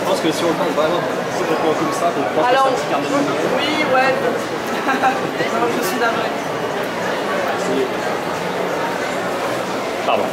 Je pense que si on le tente vraiment complètement comme ça, on pense Alors, que ça petit carnet de oui, ouais. je suis navrée. Pardon.